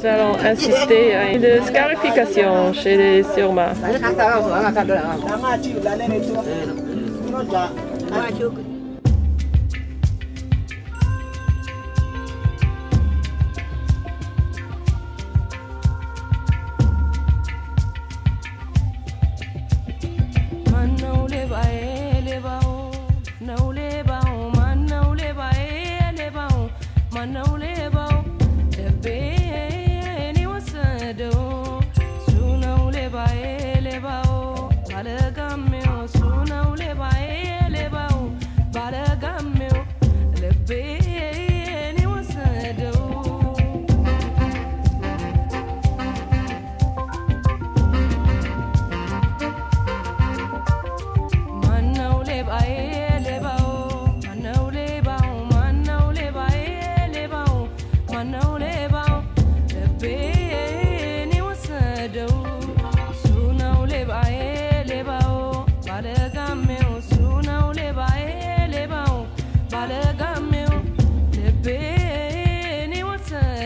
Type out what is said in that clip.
Nous allons assister à une scarification chez les Surma. Baby